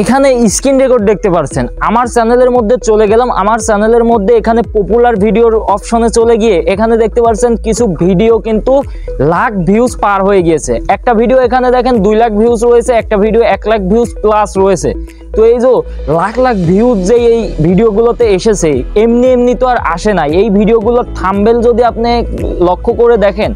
এখানে screen record দেখতে পাচ্ছেন আমার চ্যানেলের মধ্যে চলে গেলাম। আমার চ্যানেলের মধ্যে এখানে পপুলার ভিডিওর অপশনে চলে গিয়ে এখানে দেখতে পাচ্ছেন কিছু ভিডিও কিন্তু লাখ ভিউজ পার হয়ে গিয়েছে। একটা ভিডিও এখানে দেখেন দুই লাখ ভিউজ রয়েছে, একটা ভিডিও এক লাখ ভিউজ প্লাস রয়েছে। তো এই যে লাখ লাখ ভিউজ যে এই ভিডিওগুলোতে এসেছে, এমনি এমনি তো আর আসে না এই ভিডিওগুলোর থাম্বেল যদি আপনি লক্ষ্য করে দেখেন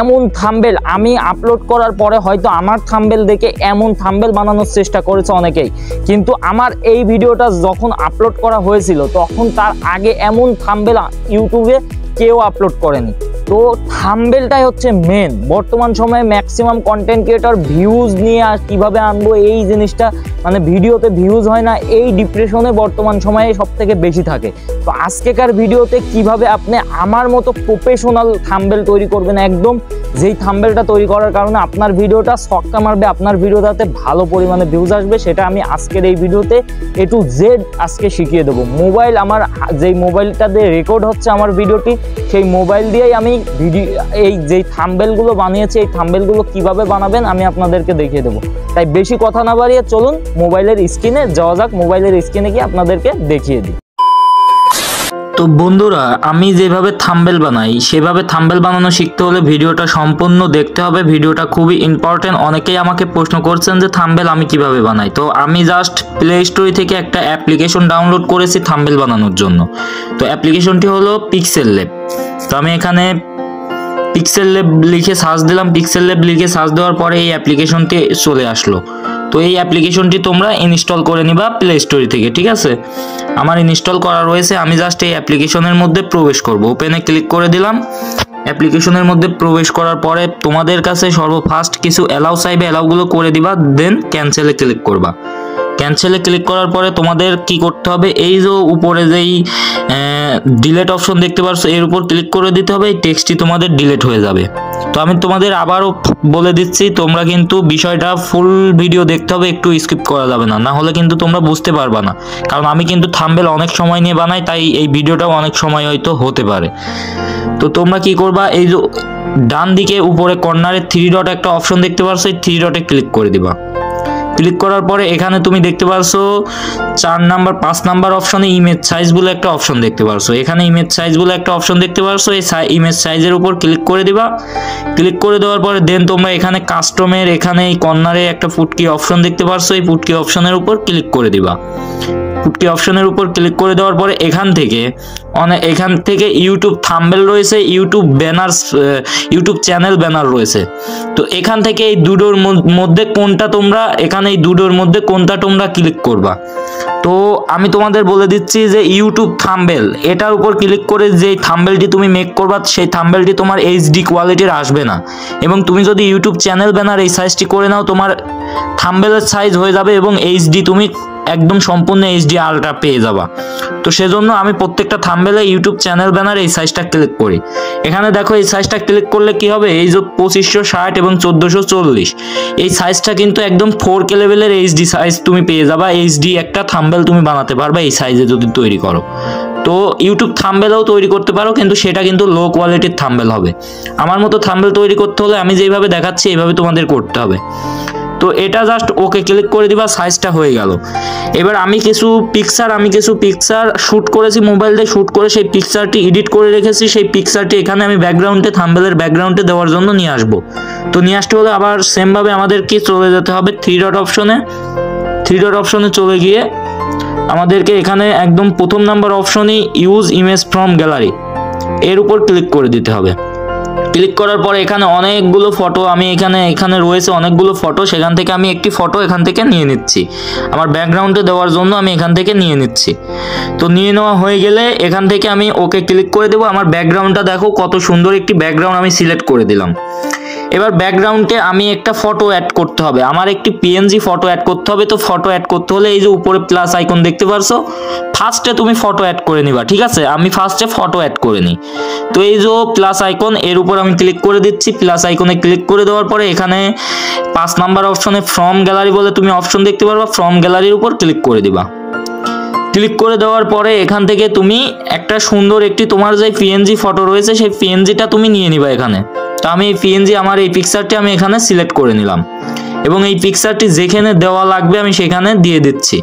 এমন থাম্বেল আমি আপলোড করার পরে হয়তো আমার থাম্বেল দেখে এমন থাম্বেল বানানোর চেষ্টা করেছে অনেকেই। কিন্তু আমার এই ভিডিওটা যখন আপলোড করা হয়েছিল, তখন তার আগে এমন থাম্বেল ইউটিউবে কেউ আপলোড করেনি। তো থাম্বেলটাই হচ্ছে মেন বর্তমান সময়ে ম্যাক্সিমাম কন্টেন্ট ক্রিয়েটর ভিউজ নিয়ে আর কীভাবে আনব এই জিনিসটা মানে ভিডিওতে ভিউজ হয় না, এই ডিপ্রেশনে বর্তমান সময়ে সব থেকে বেশি থাকে। তো আজকেকার ভিডিওতে কীভাবে আপনি আমার মতো প্রফেশনাল থাম্বেল তৈরি করবেন একদম যেই থাম্বেলটা তৈরি করার কারণে আপনার ভিডিওটা ছক্কা মারবে, আপনার ভিডিওটাতে ভালো পরিমাণে ভিউজ আসবে, সেটা আমি আজকের এই ভিডিওতে এ টু জেড আজকে শিখিয়ে দেবো। মোবাইল আমার, যেই মোবাইলটা দিয়ে রেকর্ড হচ্ছে আমার ভিডিওটি, সেই মোবাইল দিয়েই আমি ভিডিও এই যেই থাম্বেলগুলো বানিয়েছি, এই থাম্বেলগুলো কীভাবে বানাবেন আমি আপনাদেরকে দেখিয়ে দেবো। তাই বেশি কথা না বাড়িয়ে চলুন মোবাইলের স্ক্রিনে, যাওয়া যাক, মোবাইলের স্ক্রিনে গিয়ে আপনাদেরকে দেখিয়ে দিই। তো বন্ধুরা, আমি যেভাবে থাম্বেল বানাই, সেভাবে থাম্বেল বানানো শিখতে হলে ভিডিওটা সম্পূর্ণ দেখতে হবে। ভিডিওটা খুবই ইম্পর্টেন্ট অনেকেই আমাকে প্রশ্ন করছেন যে, থাম্বেল আমি কীভাবে বানাই? তো আমি জাস্ট প্লে স্টোরি থেকে একটা অ্যাপ্লিকেশন ডাউনলোড করেছি থাম্বেল বানানোর জন্য। তো অ্যাপ্লিকেশনটি হলো পিক্সেল ল্যাব তো আমি এখানে পিক্সেল ল্যাব লিখে সার্চ দিলাম। পিক্সেল ল্যাব লিখে সার্চ দেওয়ার পরে এই অ্যাপ্লিকেশনটি চলে আসলো। তো এই অ্যাপ্লিকেশনটি তোমরা ইনস্টল করে নিবা প্লে স্টোরি থেকে, ঠিক আছে? আমার ইনস্টল করা রয়েছে। আমি জাস্ট এই অ্যাপ্লিকেশনের মধ্যে প্রবেশ করব। ওপেনে ক্লিক করে দিলাম। অ্যাপ্লিকেশনের মধ্যে প্রবেশ করার পরে তোমাদের কাছে সর্বফার্স্ট কিছু অ্যালাউ চাইবে অ্যালাউগুলো করে দিবা দেন ক্যান্সেলে ক্লিক করবা। ক্যান্সেলে ক্লিক করার পরে তোমাদের কি করতে হবে? এই যে উপরে যেই ডিলেট অপশন দেখতে পাচ্ছ এর উপর ক্লিক করে দিতে হবে, এই টেক্সটটি তোমাদের ডিলেট হয়ে যাবে। তো আমি তোমাদের আবারও বলে দিচ্ছি, তোমরা কিন্তু বিষয়টা ফুল ভিডিও দেখতে হবে, একটু স্কিপ করা যাবে না। না হলে কিন্তু তোমরা বুঝতে পারবা না। কারণ আমি কিন্তু থাম্বেল অনেক সময় নিয়ে বানাই, তাই এই ভিডিওটাও অনেক সময় হয়তো হতে পারে। তো তোমরা কি করবা, এই যে ডান দিকে উপরে কর্নারে থ্রি ডট একটা অপশন দেখতে পাচ্ছ এই থ্রি ডটে ক্লিক করে দিবা। ক্লিক করার পরে এখানে তুমি দেখতে পারছ চার নাম্বার, পাঁচ নাম্বার অপশনে ইমেজ সাইজ বলে একটা অপশন দেখতে পারছ। এখানে ইমেজ সাইজ বলে একটা অপশন দেখতে পারছ। এই ইমেজ সাইজের উপর ক্লিক করে দিবা। ক্লিক করে দেওয়ার পরে দেন তোমরা এখানে কাস্টমের এখানে এই কর্নারে একটা ফুটকি অপশন দেখতে পারছ। এই ফুটকি অপশনের উপর ক্লিক করে দিবা। ফুটকি অপশনের উপর ক্লিক করে দেওয়ার পরে এখান থেকে অনেক এখান থেকে ইউটিউব থাম্বেল রয়েছে YouTube banner YouTube channel banner রয়েছে। তো এখান থেকে এই দুটোর মধ্যে কোনটা তোমরা, এখানে এই দুটোর মধ্যে কোনটা তোমরা ক্লিক করবা। তো আমি তোমাদের বলে দিচ্ছি যে ইউটিউব থাম্বেল, এটার উপর ক্লিক করে যে থাম্বেলটি তুমি মেক করবা, সেই থাম্বেলটি তোমার এইচডি কোয়ালিটির আসবে না। এবং তুমি যদি ইউটিউব চ্যানেল ব্যানার এই সাইজটি করে নাও, তোমার থাম্বেলের সাইজ হয়ে যাবে এবং এইচডি তুমি একদম সম্পূর্ণ এইচডি আলট্রা পেয়ে যাবা। তো সেজন্য আমি প্রত্যেকটা থাম্বেলে ইউটিউব চ্যানেল ব্যানার এই সাইজটা ক্লিক করি। এখানে দেখো এই সাইজটা ক্লিক করলে কি হবে? এই যে পঁচিশশো ষাট এবং চোদ্দোশো চল্লিশ। এই সাইজটা কিন্তু একদম ফোর কে লেভেলের এইচডি সাইজ তুমি পেয়ে যাবা। এইচডি একটা থাম্বেল তুমি বানাতে পারবে এই সাইজে যদি তৈরি করো। তো ইউটিউব থাম্বেলও তৈরি করতে পারো, কিন্তু সেটা কিন্তু লো কোয়ালিটির থাম্বেল হবে। আমার মতো থাম্বেল তৈরি করতে হলে আমি যেইভাবে দেখাচ্ছি, এইভাবে তোমাদের করতে হবে। তো এটা জাস্ট ওকে ক্লিক করে দিবা সাইজটা হয়ে গেল। এবার আমি কিছু পিকচার আমি কিছু পিকচার শ্যুট করেছি মোবাইল দিয়ে শ্যুট করে সেই পিকচারটি এডিট করে রেখেছি, সেই পিকচারটি এখানে আমি ব্যাকগ্রাউন্ডে থাম্বেলের ব্যাকগ্রাউন্ডে দেওয়ার জন্য নিয়ে আসব। তো নিয়ে আসতে হলে আবার সেমভাবে আমাদেরকে চলে যেতে হবে থ্রি ডট অপশনে থ্রি ডট অপশনে চলে গিয়ে আমাদেরকে এখানে একদম প্রথম নাম্বার অপশনই ইউজ ইমেজ ফ্রম গ্যালারি এর উপর ক্লিক করে দিতে হবে। ক্লিক করার পরে এখানে অনেকগুলো ফটো আমি এখানে এখানে রয়েছে অনেকগুলো ফটো। সেখান থেকে আমি একটি ফটো এখান থেকে নিয়ে নিচ্ছি। আমার ব্যাকগ্রাউন্ডে দেওয়ার জন্য আমি এখান থেকে নিয়ে নিচ্ছি। তো নিয়ে নেওয়া হয়ে গেলে এখান থেকে আমি ওকে ক্লিক করে দেবো। আমার ব্যাকগ্রাউন্ডটা দেখো কত সুন্দর একটি ব্যাকগ্রাউন্ড আমি সিলেক্ট করে দিলাম। এবার ব্যাকগ্রাউন্ডে আমি একটা ফটো অ্যাড করতে হবে। আমার একটি পিএনজি ফটো অ্যাড করতে হবে। তো ফটো অ্যাড করতে হলে এই যে উপরে প্লাস আইকন দেখতে পারছ ফার্স্টে তুমি ফটো অ্যাড করে নিবা, ঠিক আছে? আমি ফার্স্টে ফটো অ্যাড করে নিই। তো এই যে প্লাস আইকন এর উপর আমি ক্লিক করে দিচ্ছি। প্লাস আইকনে ক্লিক করে দেওয়ার পরে এখানে পাঁচ নাম্বার অপশনে ফ্রম গ্যালারি বলে তুমি অপশন দেখতে পারবা। ফ্রম গ্যালারির উপর ক্লিক করে দিবা। ক্লিক করে দেওয়ার পরে এখান থেকে তুমি একটা সুন্দর একটি তোমার যে পিএনজি ফটো রয়েছে, সেই পিএনজিটা তুমি নিয়ে নিবা এখানে। তো আমি এই পিএনজি আমার এই পিকচারটি আমি এখানে সিলেক্ট করে নিলাম। এবং এই পিকচারটি যেখানে দেওয়া লাগবে আমি সেখানে দিয়ে দিচ্ছি।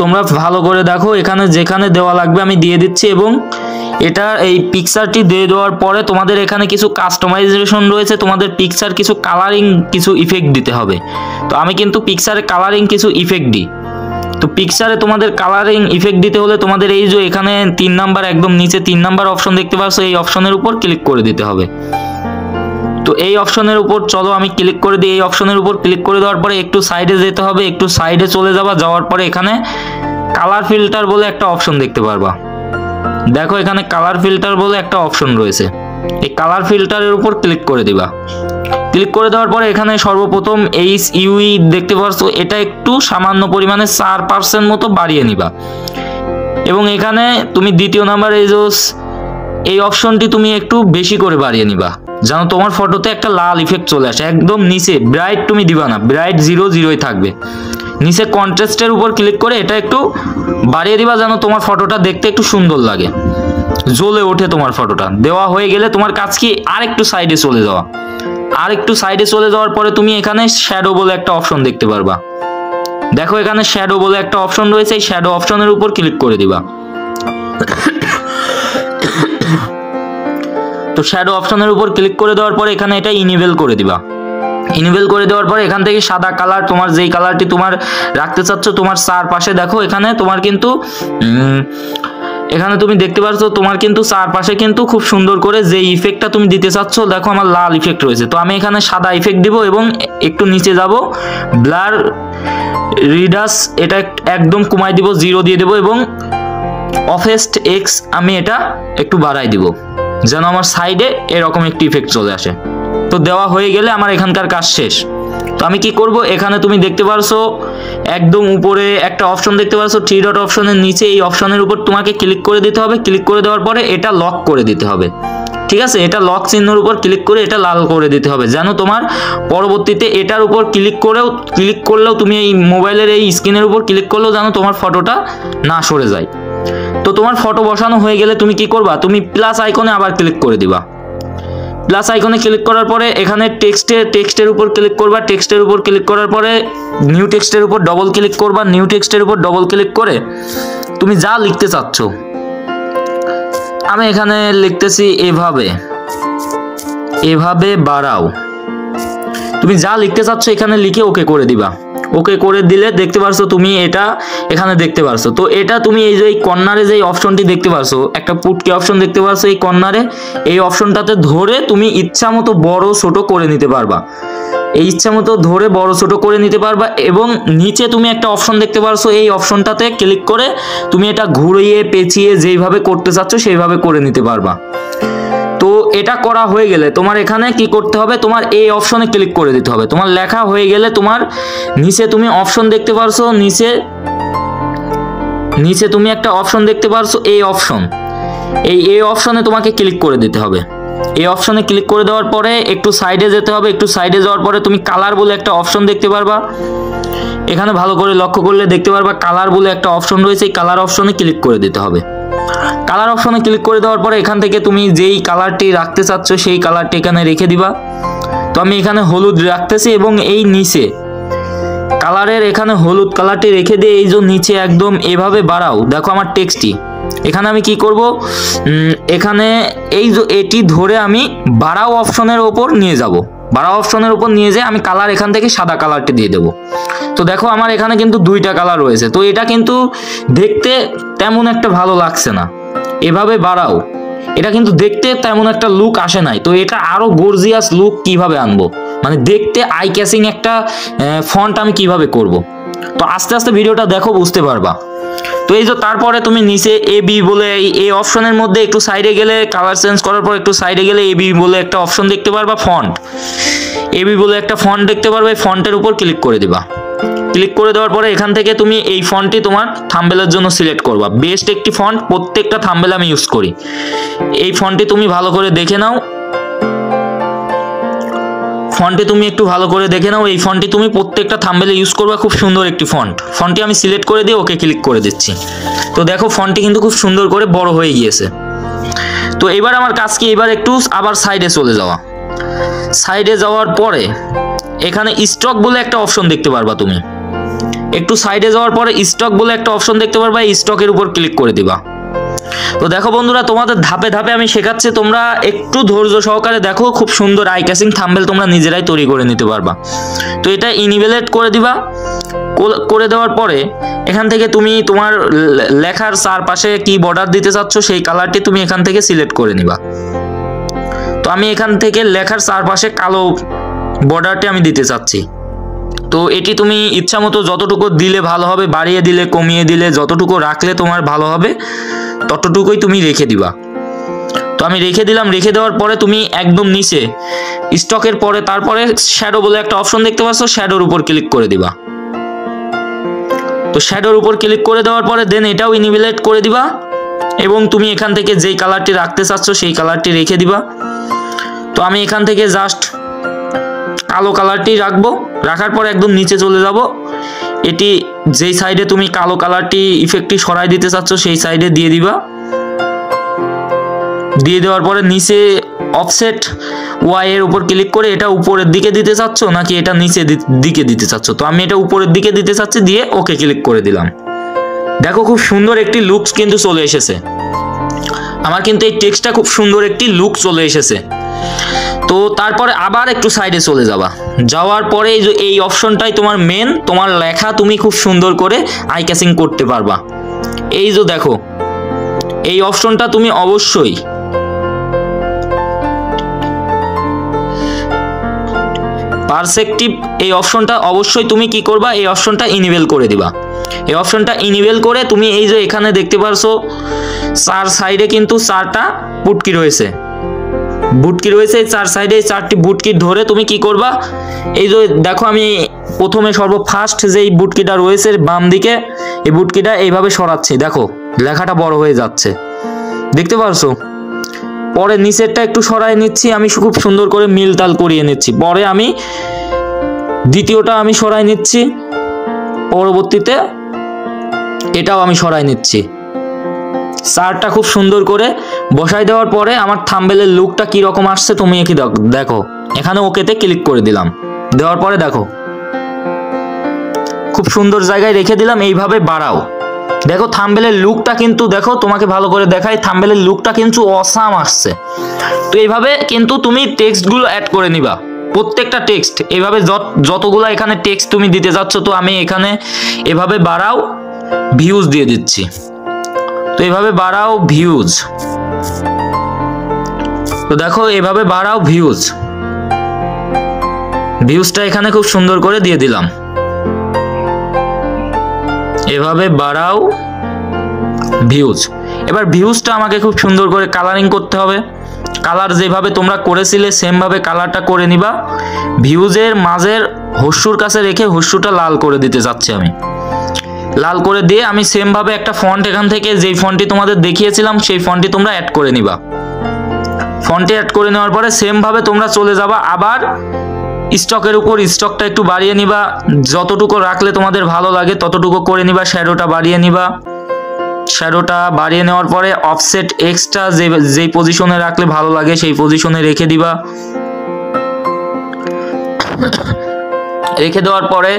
তোমরা ভালো করে দেখো, এখানে যেখানে দেওয়া লাগবে আমি দিয়ে দিচ্ছি এবং এটা এই পিকচারটি দিয়ে দেওয়ার পরে তোমাদের এখানে কিছু কাস্টমাইজেশন রয়েছে, তোমাদের পিকচার কিছু কালারিং কিছু ইফেক্ট দিতে হবে। তো আমি কিন্তু পিকচারে কালারিং কিছু ইফেক্ট দিই। তো পিকচারে তোমাদের কালারিং ইফেক্ট দিতে হলে তোমাদের এই যে এখানে তিন নাম্বার একদম নিচে তিন নাম্বার অপশন দেখতে পাচ্ছ, এই অপশনের উপর ক্লিক করে দিতে হবে। তো এই অপশনের উপর চলো আমি ক্লিক করে দিই, এই অপশনের উপর ক্লিক করে দেওয়ার পরে একটু সাইডে যেতে হবে, একটু সাইডে চলে যাবা, যাওয়ার পরে এখানে কালার ফিল্টার বলে একটা অপশন দেখতে পারবা। দেখো এখানে কালার ফিল্টার বলে একটা অপশন রয়েছে। এই কালার ফিল্টারের উপর ক্লিক করে দিবা। ক্লিক করে দেওয়ার পরে এখানে সর্বপ্রথম এইচ ইউই দেখতে পাচ্ছ এটা একটু সামান্য পরিমাণে চার পার্সেন্ট মতো বাড়িয়ে নিবা। এবং এখানে তুমি দ্বিতীয় নাম্বার যে এই অপশনটি তুমি একটু বেশি করে বাড়িয়ে নিবা। যেন তোমার ফটোতে একটা লাল ইফেক্ট চলে আসে, একদম নিচে ব্রাইট তুমি দিবা না ব্রাইট জিরো জিরোই থাকবে। নিচে কন্ট্রাস্টের উপর ক্লিক করে এটা একটু বাড়িয়ে দিবা যেন তোমার ফটোটা দেখতে একটু সুন্দর লাগে। জ্বলে ওঠে তোমার ফটোটা দেওয়া হয়ে গেলে তোমার কাজ কি? আর একটু সাইডে চলে যাওয়া। আর একটু সাইডে চলে যাওয়ার পরে তুমি এখানে শ্যাডো বলে একটা অপশন দেখতে পারবা। দেখো এখানে শ্যাডো বলে একটা অপশন রয়েছে, এই শ্যাডো অপশনের উপর ক্লিক করে দিবা। তো শ্যাডো অপশনের উপর ক্লিক করে দেওয়ার পরে এখানে এটা ইনিভেল করে দিবা। ইনিভেল করে দেওয়ার পরে এখান থেকে সাদা কালার তোমার যেই কালারটি তোমার রাখতে চাচ্ছ, তোমার চারপাশে দেখো এখানে তোমার কিন্তু এখানে তুমি দেখতে পাচ্ছ, তোমার কিন্তু চারপাশে কিন্তু খুব সুন্দর করে যে ইফেক্টটা তুমি দিতে চাচ্ছ, দেখো আমার লাল ইফেক্ট রয়েছে। তো আমি এখানে সাদা ইফেক্ট দিব এবং একটু নিচে যাব। ব্লার রিডাস এটা একদম কমাই দিব জিরো দিয়ে দেবো এবং অফেস্ট এক্স আমি এটা একটু বাড়াই দিব, যেন আমার সাইডে এরকম একটি ইফেক্ট চলে আসে। তো দেওয়া হয়ে গেলে আমার এখানকার কাজ শেষ। তো আমি কি করব? এখানে তুমি দেখতে পারছ একদম উপরে একটা অপশন দেখতে পারছ থ্রি ডট অপশনের নিচে এই অপশনের উপর তোমাকে ক্লিক করে দিতে হবে। ক্লিক করে দেওয়ার পরে এটা লক করে দিতে হবে। ঠিক আছে? এটা লক চিহ্নের উপর ক্লিক করে এটা লাল করে দিতে হবে। যেন তোমার পরবর্তীতে এটার উপর ক্লিক করেও ক্লিক করলেও তুমি এই মোবাইলের এই স্ক্রিনের উপর ক্লিক করলেও যেন তোমার ফটোটা না সরে যায়। তো তোমার ফটো বসানো হয়ে গেলে তুমি কি করবা? তুমি প্লাস আইকনে আবার ক্লিক করে দিবা। প্লাস আইকনে ক্লিক করার পরে এখানে টেক্সটে টেক্সটের উপর ক্লিক করবা টেক্সটের উপর ক্লিক করার পরে নিউ টেক্সটের উপর ডবল ক্লিক করবা নিউ টেক্সটের উপর ডবল ক্লিক করে তুমি যা লিখতে চাচ্ছ। আমি এখানে লিখতেছি এভাবে এভাবে বাড়াও। তুমি যা লিখতে চাচ্ছ এখানে লিখে ওকে করে দিবা। ওকে করে দিলে দেখতে পারছ তুমি এটা এখানে দেখতে পারছ। তো এটা তুমি এই যে এই কর্নারে যে অপশনটি দেখতে পারছ, একটা পুটকি অপশন দেখতে পারছ এই কর্নারে, এই অপশনটাতে ধরে তুমি ইচ্ছা মতো বড় ছোট করে নিতে পারবা। এই ইচ্ছা মতো ধরে বড় ছোট করে নিতে পারবা এবং নিচে তুমি একটা অপশন দেখতে পারছ, এই অপশনটাতে ক্লিক করে তুমি এটা ঘুরিয়ে পেঁচিয়ে যেইভাবে করতে চাচ্ছ সেইভাবে করে নিতে পারবা। তো এটা করা হয়ে গেলে তোমার এখানে কি করতে হবে? তোমার এই অপশনে ক্লিক করে দিতে হবে। তোমার লেখা হয়ে গেলে তোমার নিচে তুমি অপশন দেখতে পারছ, নিচে নিচে তুমি একটা অপশন দেখতে পারছ এই অপশন এই এই অপশনে তোমাকে ক্লিক করে দিতে হবে। এই অপশনে ক্লিক করে দেওয়ার পরে একটু সাইডে যেতে হবে। একটু সাইডে যাওয়ার পরে তুমি কালার বলে একটা অপশন দেখতে পারবা। এখানে ভালো করে লক্ষ্য করলে দেখতে পারবা কালার বলে একটা অপশন রয়েছে। এই কালার অপশনে ক্লিক করে দিতে হবে। কালার অপশনে ক্লিক করে দেওয়ার পরে এখান থেকে তুমি যেই কালারটি রাখতে চাচ্ছ, সেই কালারটি এখানে রেখে দিবা। তো আমি এখানে হলুদ রাখতেছি এবং এই নিচে। কালারের এখানে হলুদ কালারটি রেখে দিয়ে এই যে নিচে একদম এভাবে বাড়াও। দেখো আমার টেক্সটটি এখানে আমি কি করব? এখানে এই যে এটি ধরে আমি বাড়াও অপশনের ওপর নিয়ে যাব। বাড়াও অপশনের উপর নিয়ে যেয়ে আমি কালার এখান থেকে সাদা কালারটি দিয়ে দেবো। তো দেখো আমার এখানে কিন্তু দুইটা কালার রয়েছে। তো এটা কিন্তু দেখতে তেমন একটা ভালো লাগছে না। এভাবে বাড়াও। এটা কিন্তু দেখতে তেমন একটা লুক আসে নাই। তো এটা আরও গর্জিয়াস লুক কীভাবে আনব? মানে দেখতে আই ক্যাচিং একটা ফন্ট আমি কীভাবে করব? তো আস্তে আস্তে ভিডিওটা দেখো, বুঝতে পারবা। তো এই যে তারপরে তুমি নিচে এ বি বলে এই অপশনের মধ্যে একটু সাইডে গেলে কালার চেঞ্জ করার পর একটু সাইডে গেলে এ বি বলে একটা অপশন দেখতে পারবা ফন্ট এ বি বলে একটা ফন্ট দেখতে পারবে ফন্টের উপর ক্লিক করে দিবা। ক্লিক করে দেওয়ার পরে এখান থেকে তুমি এই ফন্টটি তোমার থাম্বেলের জন্য সিলেক্ট করবা। বেস্ট একটি ফন্ট প্রত্যেকটা থাম্বেল আমি ইউজ করি। এই ফন্টটি তুমি ভালো করে দেখে নাও। ফন্টে তুমি একটু ভালো করে দেখে নাও। এই ফন্টটি তুমি প্রত্যেকটা থাম্বেলে ইউজ করবা, খুব সুন্দর একটি ফন্ট। ফন্টটি আমি সিলেক্ট করে দিয়ে ওকে ক্লিক করে দিচ্ছি। তো দেখো ফন্টটি কিন্তু খুব সুন্দর করে বড় হয়ে গিয়েছে। তো এবার আমার কাজ কি? এবার একটু আবার সাইডে চলে যাওয়া। সাইডে যাওয়ার পরে এখানে স্টক বলে একটা অপশন দেখতে পারবা তুমি। একটু সাইডে যাওয়ার পরে স্টক বলে একটা অপশন দেখতে পারবা, এই স্টকের উপর ক্লিক করে দিবা। তো দেখো বন্ধুরা, তোমাদের ধাপে ধাপে আমি শেখাচ্ছি, তোমরা একটু ধৈর্য সহকারে দেখো, খুব সুন্দর আই ক্যাসিং থাম্বেল তোমরা নিজেরাই তৈরি করে নিতে পারবা। তো এটা ইনিভেলেট করে দিবা করে দেওয়ার পরে এখান থেকে তুমি তোমার লেখার চারপাশে কি বর্ডার দিতে চাচ্ছ, সেই কালারটি তুমি এখান থেকে সিলেক্ট করে নিবা। তো আমি এখান থেকে লেখার চারপাশে কালো বর্ডারটি আমি দিতে চাচ্ছি। তো এটি তুমি ইচ্ছা মতো যতটুকু দিলে ভালো হবে, বাড়িয়ে দিলে, কমিয়ে দিলে, যতটুকু রাখলে তোমার ভালো হবে, ততটুকুই তুমি রেখে দিবা। তো আমি রেখে দিলাম, রেখে দেওয়ার পরে তুমি একদম নিচে, স্টকের পরে, তারপরে শ্যাডো বলে একটা অপশন দেখতে পাচ্ছ শ্যাডোর উপর ক্লিক করে দিবা। তো শ্যাডোর উপর ক্লিক করে দেওয়ার পরে দেন এটাও ইনিভিলেট করে দিবা, এবং তুমি এখান থেকে যেই কালারটি রাখতে চাচ্ছ, সেই কালারটি রেখে দিবা। তো আমি এখান থেকে জাস্ট কালো কালারটি রাখব। রাখার পর একদম নিচে চলে যাব। এটি যেই সাইডে তুমি কালো কালারটি ইফেক্টটি সরাই দিতে চাচ্ছ, সেই সাইডে দিয়ে দিবা। দিয়ে দেওয়ার পরে নিচে অফসেট ওয়াই এর উপর ক্লিক করে এটা উপরের দিকে দিতে চাচ্ছ, নাকি এটা নিচে দিকে দিতে চাচ্ছ? তো আমি এটা উপরের দিকে দিতে চাচ্ছি, দিয়ে ওকে ক্লিক করে দিলাম। দেখো খুব সুন্দর একটি লুকস কিন্তু চলে এসেছে। আমার কিন্তু এই টেক্সটটা খুব সুন্দর একটি লুক চলে এসেছে। তো তারপরে আবার একটু সাইডে চলে যাবা। যাওয়ার পরে এই যে এই অপশনটাই তোমার মেন তোমার লেখা তুমি খুব সুন্দর করে আই ক্যাচিং করতে পারবা। এই যে দেখো, এই অপশনটা তুমি অবশ্যই পারসেপটিভ এই অপশনটা অবশ্যই তুমি কি করবা, এই অপশনটা ইনিভেল করে দিবা। এই অপশনটা ইনিভেল করে তুমি এই যে এখানে দেখতে পারছ, চার সাইডে কিন্তু চারটা পুটকি রয়েছে। বুটকি রয়েছে চার সাইডে, চারটি বুটকি ধরে তুমি কি করবা? এই যে দেখো আমি প্রথমে সর্বফার্স্ট যেই বুটকিটা রয়েছে বাম দিকে, এই বুটকিটা এইভাবে সরাচ্ছি, দেখো, লেখাটা বড় হয়ে যাচ্ছে। দেখতে পারছ? পরে নিচেরটা একটু সরাই নিচ্ছি, আমি খুব সুন্দর করে মিল তাল করিয়ে নিচ্ছি। পরে আমি দ্বিতীয়টা আমি সরাই নিচ্ছি, পরবর্তীতে এটাও আমি সরাই নিচ্ছি। সারটা খুব সুন্দর করে বসাই দেওয়ার পরে আমার থাম্বেলের লুকটা কি রকম আসছে তুমি কি দেখ- এখানে ওকেতে ক্লিক করে দিলাম। দেওয়ার পরে দেখো। খুব সুন্দর জায়গায় রেখে দিলাম, এইভাবে বাড়াও। দেখো, থাম্বেলের লুকটা কিন্তু দেখো, তোমাকে ভালো করে দেখাই, থাম্বেলের লুকটা কিন্তু অসাম আসছে। তো এইভাবে কিন্তু তুমি টেক্সটগুলো অ্যাড করে নিবা। প্রত্যেকটা টেক্সট, এইভাবে যত যতগুলো এখানে টেক্সট তুমি দিতে যাচ্ছ, তো আমি এখানে এভাবে বাড়াও ভিউজ দিয়ে দিচ্ছি। তো এভাবে বাড়াও ভিউজ তো দেখো, এভাবে বাড়াও ভিউজ ভিউজটা এখানে খুব সুন্দর করে দিয়ে দিলাম। এভাবে বাড়াও ভিউজ এবার ভিউজটা আমাকে খুব সুন্দর করে কালারিং করতে হবে। কালার যেভাবে তোমরা করেছিলে সেমভাবে কালারটা করে নিবা। ভিউজের মাঝের হস্যুর কাছে রেখে হস্যুটা লাল করে দিতে চাচ্ছি আমি। লাল করে দিয়ে আমি সেমভাবে একটা ফন্ট এখান থেকে যেই ফন্টটি তোমাদের দেখিয়েছিলাম, সেই ফন্টটি তোমরা অ্যাড করে নিবা। ফন্টে অ্যাড করে নেওয়ার পরে সেমভাবে তোমরা চলে যাবা, আবার স্টকের উপর স্টকটা একটু বাড়িয়ে নিবা। যতটুকু রাখলে তোমাদের ভালো লাগে, ততটুকু করে নিবা শ্যাডোটা বাড়িয়ে নিবা। শ্যাডোটা বাড়িয়ে নেওয়ার পরে অফসেট এক্সট্রা যে, যেই পজিশনে রাখলে ভালো লাগে, সেই পজিশনে রেখে দিবা। রেখে দেওয়ার পরে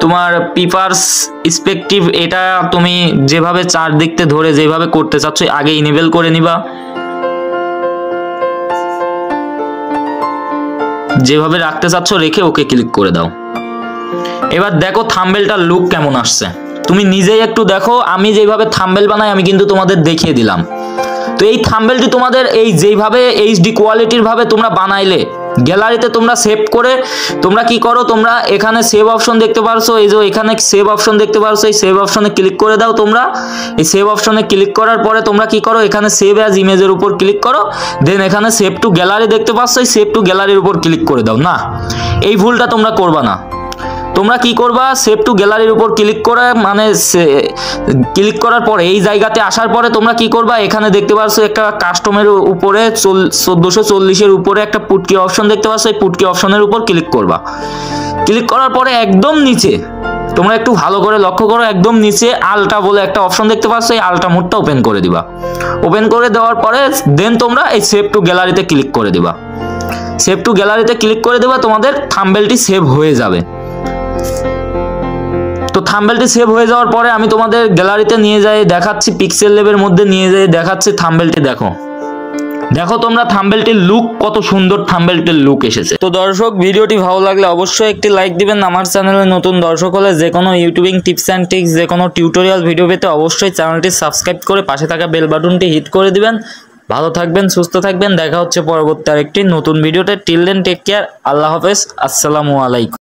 তোমার পিপার্স স্পেকটিভ এটা তুমি যেভাবে চারদিকতে ধরে যেভাবে করতে চাচ্ছ, আগে ইনেবল করে নিবা। যেভাবে রাখতে চাচ্ছ, রেখে ওকে ক্লিক করে দাও। এবার দেখো থাম্বেলটার লুক কেমন আসছে। তুমি নিজেই একটু দেখো, আমি যেভাবে থাম্বেল বানাই, আমি কিন্তু তোমাদের দেখিয়ে দিলাম। তো এই থাম্বেলটি তোমাদের এই যেইভাবে এইচডি কোয়ালিটির ভাবে তোমরা বানাইলে গ্যালারিতে তোমরা সেভ করে তোমরা কি করো? তোমরা এখানে সেভ অপশন দেখতে পারছ। এই যে এখানে সেভ অপশন দেখতে পারছ। এই সেভ অপশনে ক্লিক করে দাও তোমরা। এই সেভ অপশনে ক্লিক করার পরে তোমরা কি করো? এখানে সেভ অ্যাজ ইমেজের উপর ক্লিক করো। দেন এখানে সেভ টু গ্যালারি দেখতে পাচ্ছ এই সেভ টু গ্যালারির উপর ক্লিক করে দাও। না, এই ভুলটা তোমরা করবা না। তোমরা কি করবা? সেভ টু গ্যালারির উপর ক্লিক করে মানে ক্লিক করার পরে, এই জায়গাতে আসার পরে তোমরা কি করবা? এখানে দেখতে পাচ্ছ একটা কাস্টমের উপরে চোদ্দোশো চল্লিশের উপরে একটা পুটকি অপশন দেখতে পাচ্ছ এই পুটকি অপশনের উপর ক্লিক করবা। ক্লিক করার পরে একদম নিচে, তোমরা একটু ভালো করে লক্ষ্য করো, একদম নিচে আলটা বলে একটা অপশন দেখতে পাচ্ছ এই আলটা মোডটা ওপেন করে দিবা। ওপেন করে দেওয়ার পরে দেন তোমরা এই সেভ টু গ্যালারিতে ক্লিক করে দিবা। সেভ টু গ্যালারিতে ক্লিক করে দেবে, তোমাদের থাম্বেলটি সেভ হয়ে যাবে। তো থাম্বেলটি সেভ হয়ে যাওয়ার পরে আমি তোমাদের গ্যালারিতে নিয়ে যাই, দেখাচ্ছি পিক্সেল লেভের মধ্যে নিয়ে যাই, দেখাচ্ছি থাম্বেলটি দেখো। দেখো তোমরা থাম্বেলটির লুক কত সুন্দর থাম্বেলটির লুক এসেছে। তো দর্শক, ভিডিওটি ভালো লাগলে অবশ্যই একটি লাইক দিবেন। আমার চ্যানেলে নতুন দর্শক হলে যে কোনো ইউটিউবিং টিপস অ্যান্ড ট্রিক্স যে কোনো টিউটোরিয়াল ভিডিও পেতে অবশ্যই চ্যানেলটি সাবস্ক্রাইব করে পাশে থাকা বেল বাটনটি হিট করে দিবেন। ভালো থাকবেন, সুস্থ থাকবেন। দেখা হচ্ছে পরবর্তী আরেকটি নতুন ভিডিওতে টিল দেন টেক কেয়ার আল্লাহ হাফেজ। আসসালামু আলাইকুম।